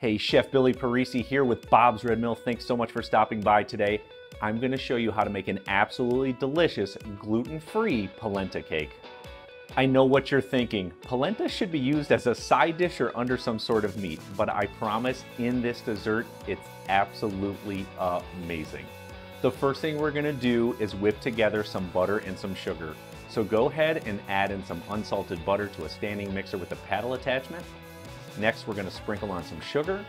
Hey, Chef Billy Parisi here with Bob's Red Mill. Thanks so much for stopping by today. I'm gonna show you how to make an absolutely delicious gluten-free polenta cake. I know what you're thinking. Polenta should be used as a side dish or under some sort of meat, but I promise in this dessert, it's absolutely amazing. The first thing we're gonna do is whip together some butter and some sugar. So go ahead and add in some unsalted butter to a standing mixer with a paddle attachment. Next, we're gonna sprinkle on some sugar.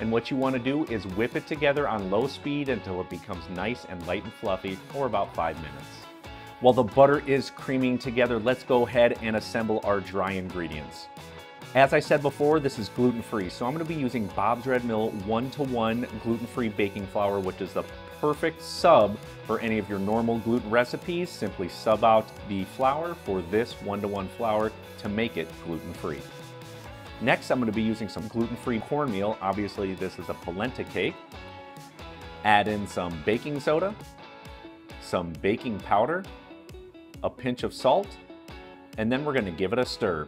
And what you wanna do is whip it together on low speed until it becomes nice and light and fluffy for about five minutes. While the butter is creaming together, let's go ahead and assemble our dry ingredients. As I said before, this is gluten-free, so I'm gonna be using Bob's Red Mill one-to-one gluten-free baking flour, which is the perfect sub for any of your normal gluten recipes. Simply sub out the flour for this one-to-one flour to make it gluten-free. Next, I'm gonna be using some gluten-free cornmeal. Obviously, this is a polenta cake. Add in some baking soda, some baking powder, a pinch of salt, and then we're gonna give it a stir.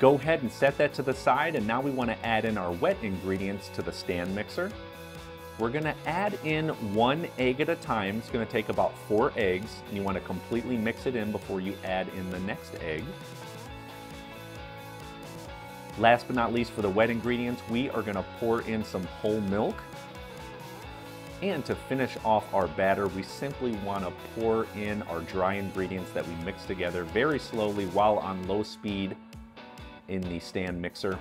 Go ahead and set that to the side, and now we wanna add in our wet ingredients to the stand mixer. We're gonna add in one egg at a time. It's gonna take about four eggs, and you wanna completely mix it in before you add in the next egg. Last but not least for the wet ingredients, we are gonna pour in some whole milk. And to finish off our batter, we simply wanna pour in our dry ingredients that we mix together very slowly while on low speed in the stand mixer.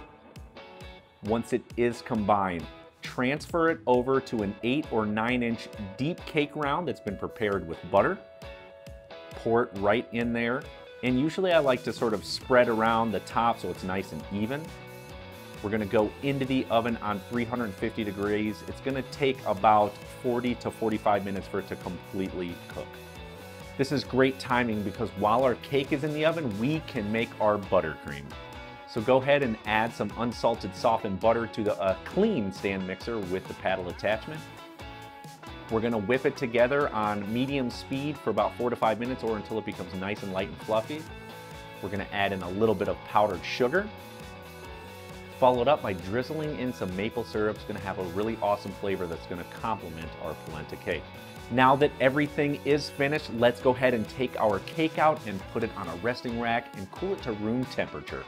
Once it is combined, transfer it over to an eight or nine inch deep cake round that's been prepared with butter. Pour it right in there and usually I like to sort of spread around the top so it's nice and even. We're gonna go into the oven on 350 degrees. It's gonna take about 40 to 45 minutes for it to completely cook. This is great timing because while our cake is in the oven, we can make our buttercream. So go ahead and add some unsalted softened butter to the uh, clean stand mixer with the paddle attachment. We're gonna whip it together on medium speed for about four to five minutes or until it becomes nice and light and fluffy. We're gonna add in a little bit of powdered sugar, followed up by drizzling in some maple syrup. It's gonna have a really awesome flavor that's gonna complement our polenta cake. Now that everything is finished, let's go ahead and take our cake out and put it on a resting rack and cool it to room temperature.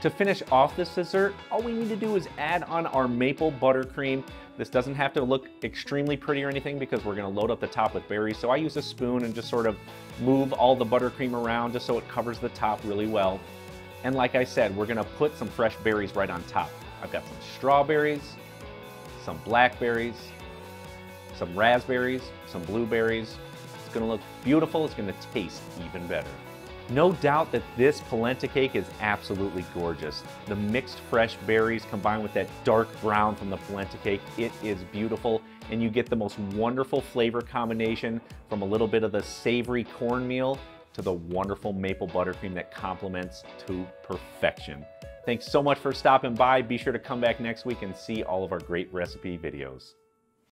To finish off this dessert, all we need to do is add on our maple buttercream. This doesn't have to look extremely pretty or anything because we're gonna load up the top with berries. So I use a spoon and just sort of move all the buttercream around just so it covers the top really well. And like I said, we're gonna put some fresh berries right on top. I've got some strawberries, some blackberries, some raspberries, some blueberries. It's gonna look beautiful, it's gonna taste even better. No doubt that this polenta cake is absolutely gorgeous. The mixed fresh berries combined with that dark brown from the polenta cake, it is beautiful and you get the most wonderful flavor combination from a little bit of the savory cornmeal to the wonderful maple buttercream that complements to perfection. Thanks so much for stopping by. Be sure to come back next week and see all of our great recipe videos.